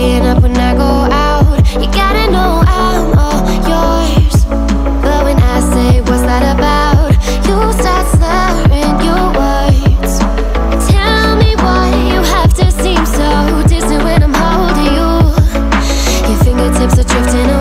staying up when I go out. You gotta know I'm all yours. But when I say, what's that about? You start slurring your words. Tell me why you have to seem so distant when I'm holding you. Your fingertips are drifting away.